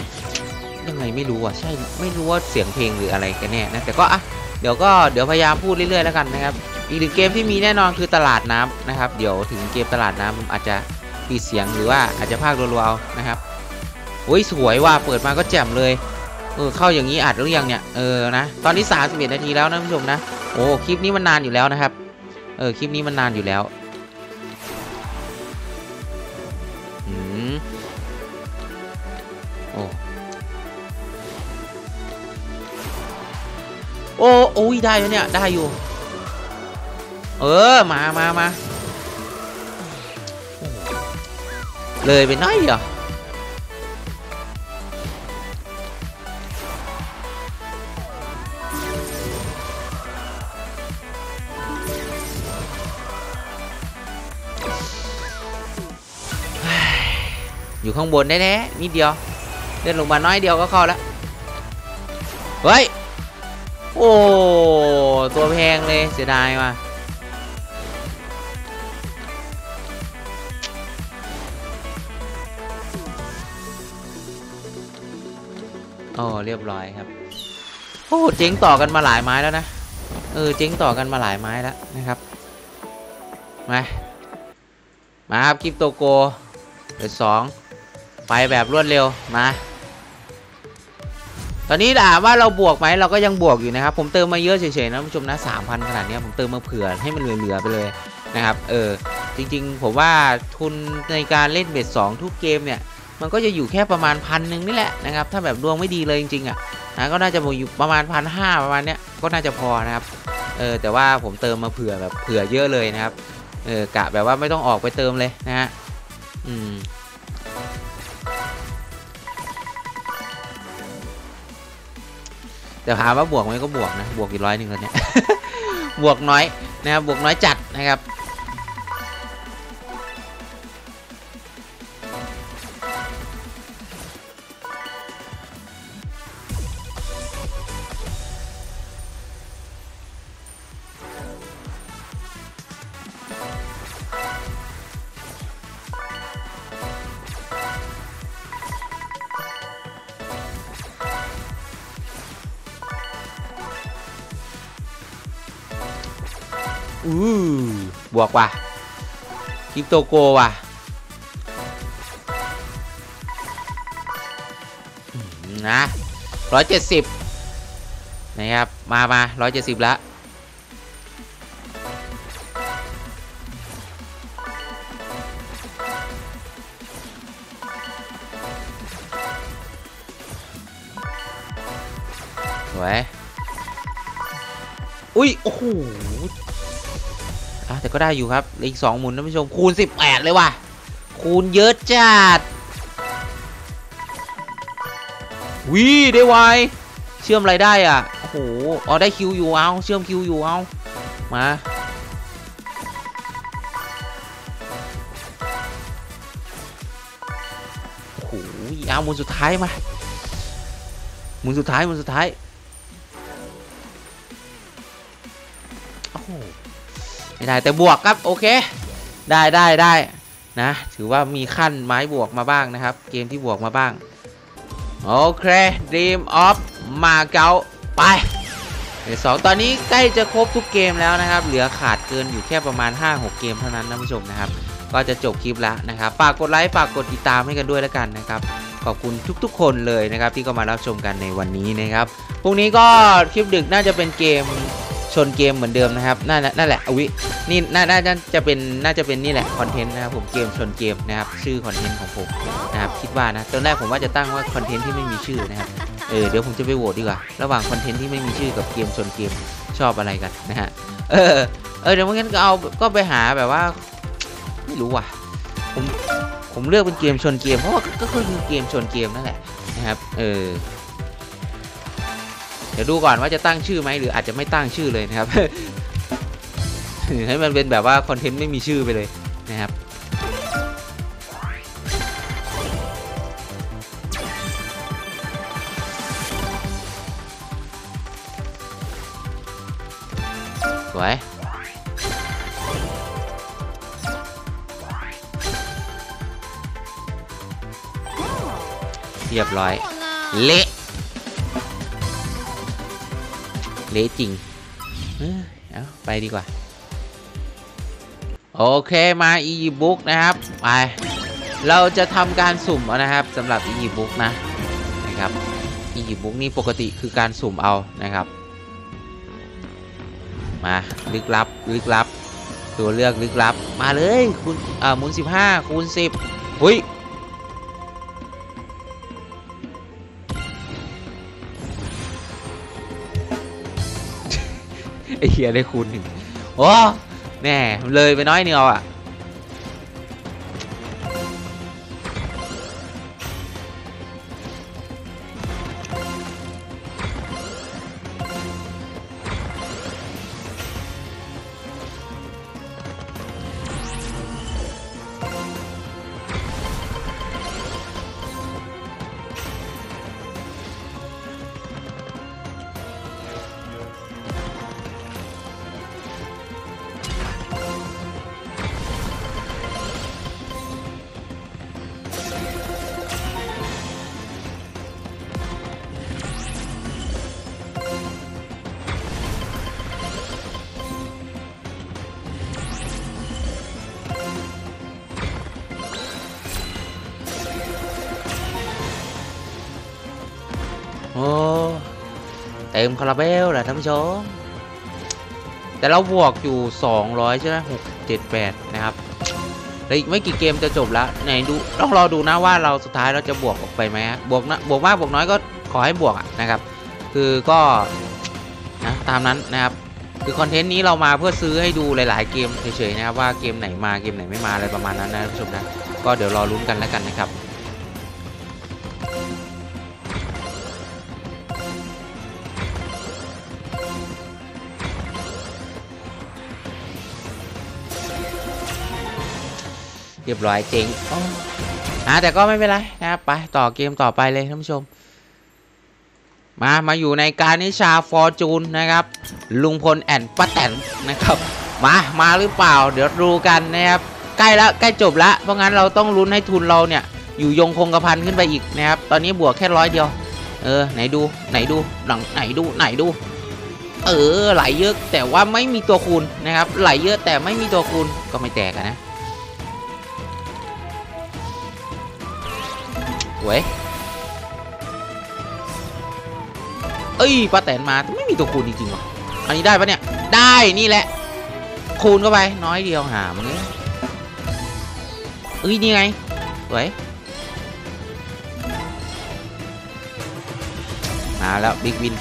ยังไงไม่รู้อะ ใช่ ไม่รู้ว่าเสียงเพลงหรืออะไรกันแน่นะ แต่ก็อะ เดี๋ยวก็เดี๋ยวพยายามพูดเรื่อยๆแล้วกันนะครับ อีกหนึ่งเกมที่มีแน่นอนคือตลาดน้ำนะครับ เดี๋ยวถึงเกมตลาดน้ำผมอาจจะปิดเสียงหรือว่าอาจจะพากรัวๆเอานะครับโอ้ยสวยว่ะเปิดมาก็แจ่มเลยเออเข้าอย่างนี้อัดหรือยังเนี่ยเออนะตอนนี้31นาทีแล้วนะผู้ชมนะโอ้คลิปนี้มันนานอยู่แล้วนะครับเออคลิปนี้มันนานอยู่แล้วอืมโอ้โอ้โอ้ยได้แล้วเนี่ยได้อยู่ เออ มามามาเลยไปหน้อยเหรออยู่ข้างบนแน่ๆนิดเดียวเดินลงมาน้อยเดียวก็เข้าแล้วเฮ้ย โอ้ ตัวแพงเลยเสียดายว่ะ โอ้เรียบร้อยครับโอ้เจ๊งต่อกันมาหลายไม้แล้วนะเออเจ๊งต่อกันมาหลายไม้แล้วนะครับมามาครับคลิปโตโกเดือสองไปแบบรวดเร็วมาตอนนี้ถามว่าเราบวกไหมเราก็ยังบวกอยู่นะครับ ผมเติมมาเยอะเฉยๆนะผู้ชมนะสามพันขนาดนี้ผมเติมมาเผื่อให้มันเหลือๆไปเลยนะครับ เออจริงๆ ผมว่าทุนในการเล่นเบ็ดสองทุกเกมเนี่ย มันก็จะอยู่แค่ประมาณพันหนึ่งนี่แหละนะครับ ถ้าแบบดวงไม่ดีเลยจริงๆอะนะก็น่าจะอยู่ประมาณพันห้าประมาณเนี้ยก็น่าจะพอนะครับเออแต่ว่าผมเติมมาเผื่อแบบเผื่อเยอะเลยนะครับเออกะแบบว่าไม่ต้องออกไปเติมเลยนะฮะอืมแต่ถามว่าบวกไหมก็บวกนะบวกอยู่ร้อยหนึ่งแล้วเนี่ยบวกน้อยนะครับบวกน้อยจัดนะครับ บวกว่ะคริปโตโกว่ะนะร้อยเจ็ดสิบนะครับ มามาร้อยเจ็ดสิบแล้วสวย อุ้ย โอ้โห อะแต่ก็ได้อยู่ครับอีกสองหมุนท่านผู้ชมคูณ 18 เลยว่ะ คูณเยอะจัดวิได้ไวเชื่อมอะไรได้อะโอ้โหอ๋อได้คิวอยู่เอาเชื่อมคิวอยู่เอามาโอ้โหเอาหมุนสุดท้ายมาหมุนสุดท้ายหมุนสุดท้าย ไม่ได้แต่บวกครับโอเค ได้ได้ได้นะ ถือว่ามีขั้นไม้บวกมาบ้างนะครับ เกมที่บวกมาบ้าง โอเค Dream of มาเก๊าไปเดี๋ยวสองตอนนี้ใกล้จะครบทุกเกมแล้วนะครับ เหลือขาดเกินอยู่แค่ประมาณ 5-6 เกมเท่านั้นนะผู้ชมนะครับ ก็จะจบคลิปแล้วนะครับฝากกดไลค์ฝากกดติดตามให้กันด้วยแล้วกันนะครับขอบคุณทุกๆ คนเลยนะครับที่เข้ามารับชมกันในวันนี้นะครับ พรุ่งนี้ก็คลิปดึกน่าจะเป็นเกม ชนเกมเหมือนเดิมนะครับนั่นนั่นแหละอวินี่น่าน่าจะเป็นน่าจะเป็นนี่แหละคอนเทนต์นะครับผมเกมชนเกมนะครับชื่อคอนเทนต์ของผมนะครับคิดว่านะตอนแรกผมว่าจะตั้งว่าคอนเทนต์ที่ไม่มีชื่อนะครับเออเดี๋ยวผมจะไปโหวตดีกว่า ระหว่างคอนเทนต์ที่ไม่มีชื่อกับเกมชนเกมชอบอะไรกันนะฮะเออเออเดี๋ยวงั้นก็เอาก็ไปหาแบบว่า ไม่รู้ว่ะผมผมเลือกเป็นเกมชนเกมเพราะว่าก็คือเกมชนเกมนั่นแหละนะครับเออ เดี๋ยวดูก่อนว่าจะตั้งชื่อไหมหรืออาจจะไม่ตั้งชื่อเลยนะครับให้มันเป็นแบบว่าคอนเทนต์ไม่มีชื่อไปเลยนะครับสวยเรียบร้อย เละ เละจริงเอ้าไปดีกว่า โอเคมาอีบุ๊กนะครับ ไป เราจะทำการสุ่มนะครับสำหรับอีบุ๊กนะนะครับอีบุ๊กนี่ปกติคือการสุ่มเอานะครับ มาลึกลับลึกลับ ตัวเลือกลึกลับ มาเลยคูณอ่าหมุน15คูณ10หุ้ย ไอเฮียได้คูณหนึ่งโอ้แน่เลยไปน้อยเนียวอะ ต็มคาราเบลแหละท่านผู้ชม แต่เราบวกอยู่ 200 ใช่ไหมหกเจ็ดแปดนะครับแล้วอีกไม่กี่เกมจะจบแล้วไหนดูต้องรอดูนะว่าเราสุดท้ายเราจะบวกออกไปไหมฮะบวกนะบวกมากบวกน้อยก็ขอให้บวกอะนะครับ คือก็นะตามนั้นนะครับ คือคอนเทนต์นี้เรามาเพื่อซื้อให้ดูหลาย ๆ เกมเฉยๆนะครับว่าเกมไหนมาเกมไหนไม่มาอะไรประมาณนั้นนะท่านผู้ชมนะก็เดี๋ยวรอลุ้นกันแล้วกันนะครับ รียบร้อยเจ๋งอ๋ออะแต่ก็ไม่เป็นไรนะครับไปต่อเกมต่อไปเลยท่านผู้ชม มามาอยู่ในการนิชาฟอร์จูนนะครับ ลุงพลแอนป้าแตนนะครับ มามาหรือเปล่า เดี๋ยวดูกันนะครับใกล้ล้วใกล้จบล้วเพราะงั้นเราต้องลุ้นให้ทุนเราเนี่ย อยู่ยงคงกระพันขึ้นไปอีกนะครับ ตอนนี้บวกแค่ร้อยเดียว เออไหนดูไหนดูหลังไหนดูไหนดู เออไหลเยอะแต่ว่าไม่มีตัวคูณนะครับไหลเยอะแต่ไม่มีตัวคูณก็ไม่แตกนะ เว้ยเอ้ยป้าแตนมาไม่มีตัวคูณจริงๆหรออันนี้ได้ปะเนี่ย ได้นี่แหละ คูณเข้าไปน้อยเดียวหามันเลยเอ้ยนี่ไงสวยมาแล้วบิ๊กวิน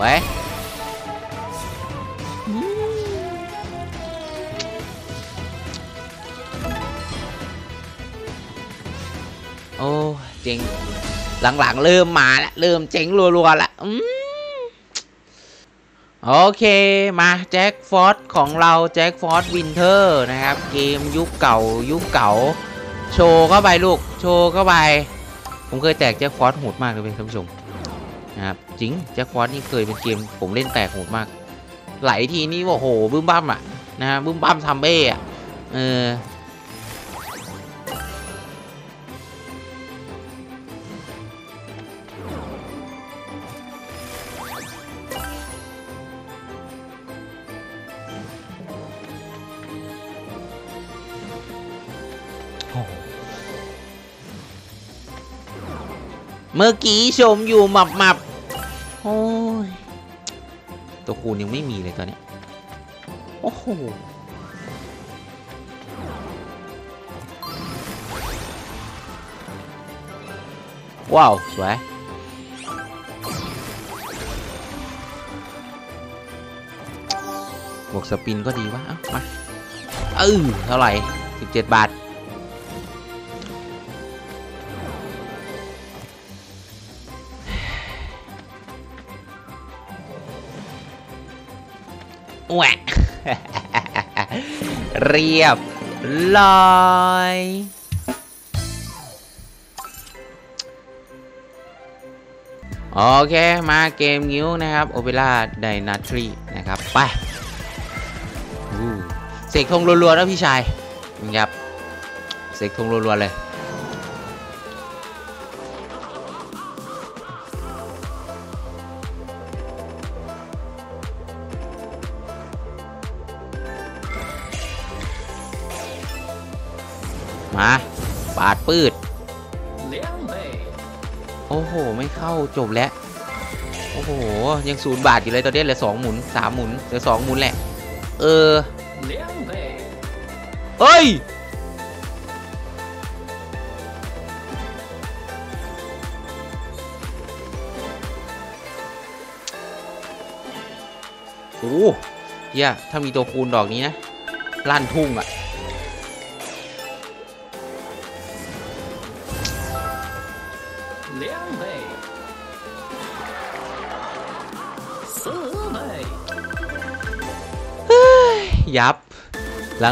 โอ้ยโอ้เจ๋งหลังๆ เริ่มมาแล้วเริ่มเจ๋งรัวๆและอืมโอเคมา Jack Frost ของเรา Jack Frost's Winter นะครับ เกมยุคเก่ายุคเก่า โชว์เข้าไปลูก โชว์เข้าไป ผมเคยแตกแจ็คฟอร์ดโหดมากเลยท่านผู้ชมนะครับ จริงแจ็คฟอร์ดนี่เคยเป็นเกมผมเล่นแตกโหดมากไหลทีนี่โอ้โหบึ้มบ้ามอะนะฮะบึ้มบ้ามซัมเบ้อะเออเมื่อกี้ชมอยู่หมับหมับ ตัวคูยังไม่มีเลยตอนเนี้ย โอ้โห ว้าว สวยบวกสปินก็ดีวะ เอ้า มา เออเท่าไหร่ 17 บาท เรียบร้อยโอเค มาเกมงิ้วนะครับโอเปร่าไดนาทรีนะครับ ไปเสกธงรัวๆนะพี่ชายครับเสกธงรัวๆเลย จบแล้ว โอ้โห ยังศูนย์บาทอยู่เลยตอนนี้เหลือสองหมุนสามหมุนเหลือสองหมุนแหละ เออเฮ้ย โอ้ยถ้ามีตัวคูณดอกนี้นะลั่นทุ่งอะ่ะ ยับ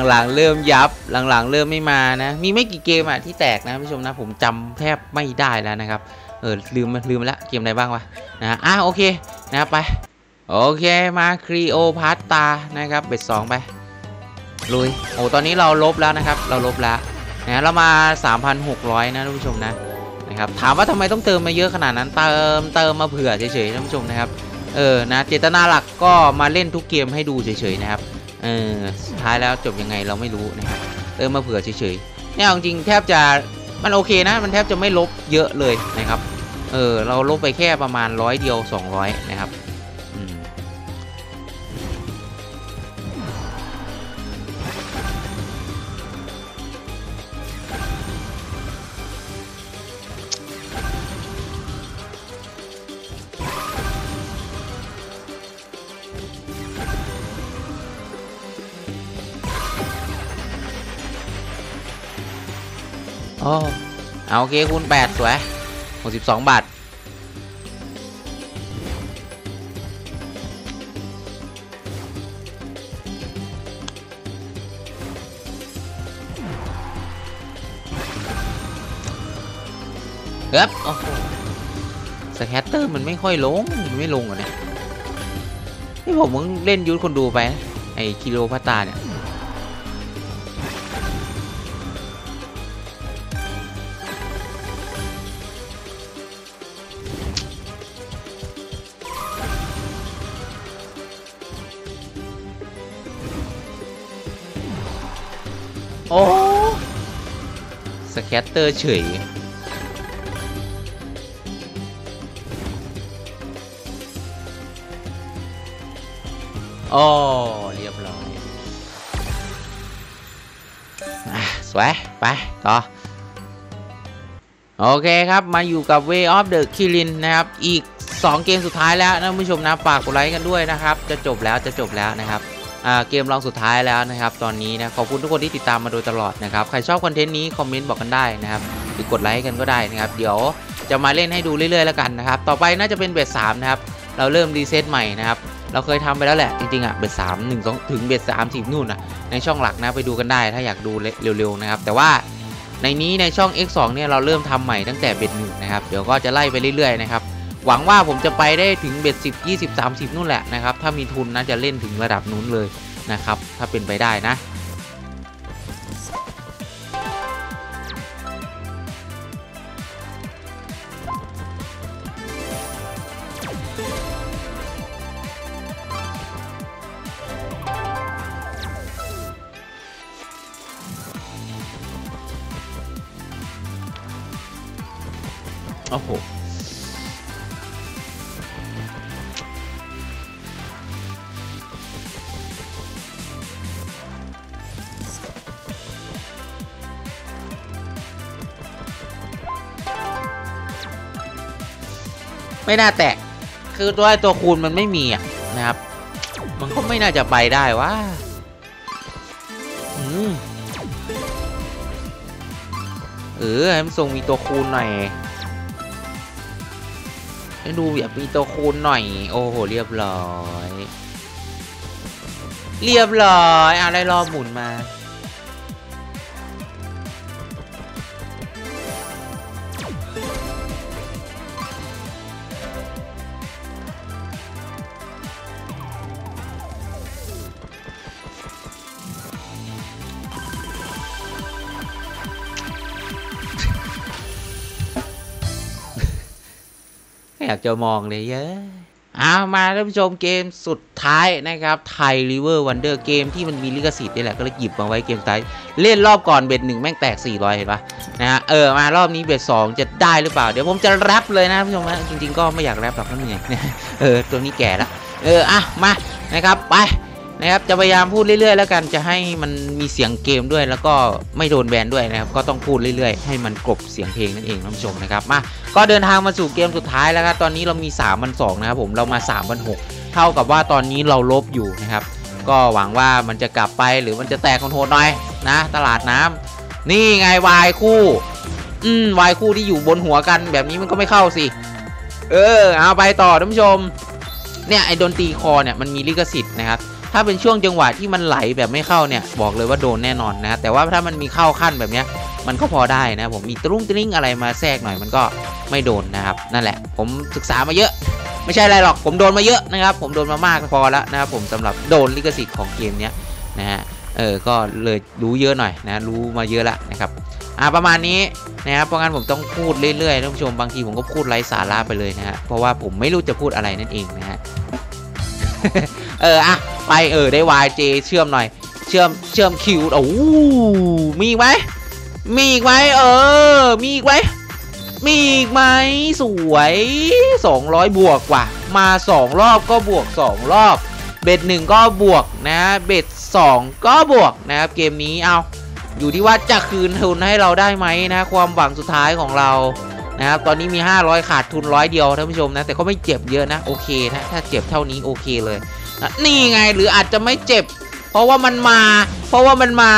หลังๆ เริ่มยับ หลังๆ เริ่มไม่มานะ มีไม่กี่เกมอะที่แตกนะผู้ชมนะ ผมจำแทบไม่ได้แล้วนะครับ เออลืมลืมละเกมอะไรบ้างวะนะอะโอเคนะไป โอเคมาครีโอพาสตานะครับเบ็ดสองไปลุยโอ้ตอนนี้เราลบแล้วนะครับ เราลบแล้วนะเรามา 3,600 นะท่านผู้ชมนะนะครับถามว่าทำไมต้องเติมมาเยอะขนาดนั้นเติมเติมมาเผื่อเฉยๆท่านผู้ชมนะครับเออนะเจตนาหลักก็มาเล่นทุกเกมให้ดูเฉยๆนะครับ เออสุดท้ายแล้วจบยังไงเราไม่รู้นะครับเติมมาเผื่อเฉยๆเนี่ยเอาจริงแทบจะมันโอเคนะ มันแทบจะไม่ลบเยอะเลยนะครับ เออเราลบไปแค่ประมาณร้อยเดียว 200 นะครับ เอาโอเคคูณ8สวย62บาทเอ๊บโอ้โหสแคตเตอร์มันไม่ค่อยลง มันไม่ลงอะเนี่ยนี่ผมมึงเล่นยูทคนดูไป ไอ้คิโลพัตตาเนี่ย อร์เฉยโอ้เรียบร้อยอะสวย ไป ต่อ โอเคครับ มาอยู่กับ Way of the Kirin นะครับ อีก 2 เกมสุดท้ายแล้วนะผู้ชมนะ ฝากกดไลค์กันด้วยนะครับ จะจบแล้วจะจบแล้วนะครับ เกมรองสุดท้ายแล้วนะครับ ตอนนี้นะขอบคุณทุกคนที่ติดตามมาโดยตลอดนะครับ ใครชอบคอนเทนต์นี้คอมเมนต์บอกกันได้นะครับหรือกดไลค์กันก็ได้นะครับ เดี๋ยวจะมาเล่นให้ดูเรื่อยๆแล้วกันนะครับ ต่อไปน่าจะเป็น bet สามนะครับ เราเริ่มรีเซ็ตใหม่นะครับเราเคยทำไปแล้วแหละจริงๆอะ bet สามหนึ่งสองถึง bet สามสิบนู่นอะในช่องหลักนะไปดูกันได้ถ้าอยากดูเร็วๆนะครับ แต่ว่าในนี้ในช่อง X2 เนี่ยเราเริ่มทำใหม่ตั้งแต่ bet หนึ่งนะครับเดี๋ยวก็จะไล่ไปเรื่อยๆนะครับ หวังว่าผมจะไปได้ถึง bet สิบยี่สิบสามสิบนู่นแหละนะครับ ถ้ามีทุนนะจะเล่นถึงระดับนู้นเลยนะครับ ถ้าเป็นไปได้นะ ไม่น่าแตะคือตัวไอตัวคูณมันไม่มีอะนะครับ มันก็ไม่น่าจะไปได้วะอืมเออให้มันทรงมีตัวคูณหน่อยให้ดูแบบมีตัวคูณหน่อย โอ้โห เรียบร้อย เรียบร้อยอาได้รอหมุนมา อยากจะมองเลยเยอะเอามาท่านผู้ชมเกมสุดท้ายนะครับ Thai River Wonders เกมที่มันมีลิขสิทธิ์นี่แหละก็เลยหยิบมาไว้เกมท้ายเล่นรอบก่อน bet หนึ่งแม่งแตก 400 เห็นปะนะฮะเออมารอบนี้ bet สองจะได้หรือเปล่า เดี๋ยวผมจะแร็ปเลยนะท่านผู้ชมนะจริงๆก็ไม่อยากแร็ปหรอกนั่นเอยนะเออตัวนี้แก่ละเอออะมานะครับไปนะครับจะพยายามพูดเรื่อยๆ แล้วกันจะให้มันมีเสียงเกมด้วย แล้วก็ไม่โดนแบนด้วยนะครับก็ต้องพูดเรื่อยๆ ให้มันกลบเสียงเพลงนั่นเองท่านผู้ชมนะครับมา ก็เดินทางมาสู่เกมสุดท้ายแล้วครับตอนนี้เรามี3 0 0 2นสนะครับผมเรามา3 0 0 6เท่ากับว่าตอนนี้เราลบอยู่นะครับ ก็หวังว่ามันจะกลับไปหรือมันจะแตกคอนโหดหน่อยนะ ตลาดน้ำนี่ไงวายคู่ อืมวายคู่ที่อยู่บนหัวกันแบบนี้มันก็ไม่เข้าสิ เออ เอาไปต่อท่านผู้ชม เนี่ยไอ้ดนตรีคอเนี่ยมันมีลิขสิทธิ์นะครับ ถ้าเป็นช่วงจังหวะที่มันไหลแบบไม่เข้าเนี่ยบอกเลยว่าโดนแน่นอนนะแต่ว่าถ้ามันมีเข้าขั้นแบบเนี้ยมันก็พอได้นะผมมีตรุ้งตริ้งอะไรมาแทรกหน่อยมันก็ไม่โดนนะครับ นั่นแหละ ผมศึกษามาเยอะไม่ใช่อะไรหรอกผมโดนมาเยอะนะครับ ผมโดนมามากพอแล้วนะครับผมสำหรับโดนลิขสิทธิ์ของเกมเนี้ยนะฮะเออก็เลยรู้เยอะหน่อยนะรู้มาเยอะละนะครับอ่าประมาณนี้นะครับเพราะงั้นผมต้องพูดเรื่อยๆท่านผู้ชมบางทีผมก็พูดไร้สาระไปเลยนะฮะเพราะว่าผมไม่รู้จะพูดอะไรนั่นเองนะฮะเอออะ ไปเออได้ YJ เชื่อมหน่อย เชื่อมเชื่อมคิวโอ้มีอีกไหมมีอีกไหมเออ มีอีกไหมมีอีกไหมสวย 200 บวกว่ะ มา 2 รอบก็บวก 2 รอบ เบ็ดหนึ่งก็บวกนะ เบ็ด2 ก็บวกนะครับเกมนี้เอาอยู่ที่ว่าจะคืนทุนให้เราได้ไหมนะ ความหวังสุดท้ายของเรานะครับตอนนี้มี 500 ขาดทุนร้อยเดียวท่านผู้ชมนะ แต่ก็ไม่เจ็บเยอะนะ โอเคนะ ถ้าเจ็บเท่านี้โอเคเลย นี่ไงหรืออาจจะไม่เจ็บ เพราะว่ามันมา เพราะว่ามันมา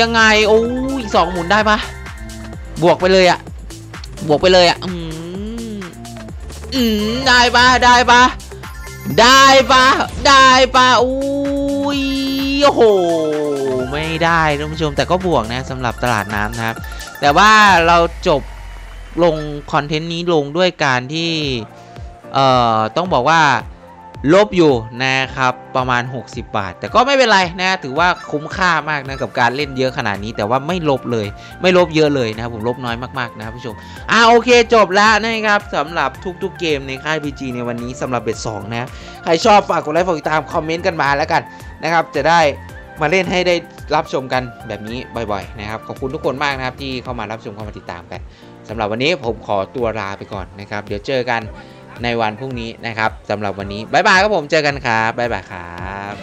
ยังไงโอ้ยสองหมุนได้ปะบวกไปเลยอะบวกไปเลยอะอืมอืมได้ปะได้ปะได้ปะได้ปะอุ้ยโอ้โหไม่ได้ท่านผู้ชมแต่ก็บวกนะสำหรับตลาดน้ำนะครับ แต่ว่าเราจบลงคอนเทนต์นี้ลงด้วยการที่เอ่อต้องบอกว่า ลบอยู่นะครับประมาณ 60 บาท แต่ก็ไม่เป็นไรนะถือว่าคุ้มค่ามากนะกับการเล่นเยอะขนาดนี้ แต่ว่าไม่ลบเลย ไม่ลบเยอะเลยนะครับผมลบน้อยมากๆนะครับผู้ชมอ่าโอเคจบแล้วนะครับสำหรับทุกๆเกมในค่าย PG ในวันนี้สำหรับเบ็ด2นะใครชอบฝากกดไลค์ฝากติดตามคอมเมนต์กันมาแล้วกันนะครับจะได้มาเล่นให้ได้รับชมกันแบบนี้บ่อยๆนะครับขอบคุณทุกคนมากนะครับที่เข้ามารับชมเข้ามาติดตามกันสำหรับวันนี้ผมขอตัวลาไปก่อนนะครับ เดี๋ยวเจอกัน ในวันพรุ่งนี้นะครับสำหรับวันนี้บายบายครับผมเจอกันครับบายบายครับ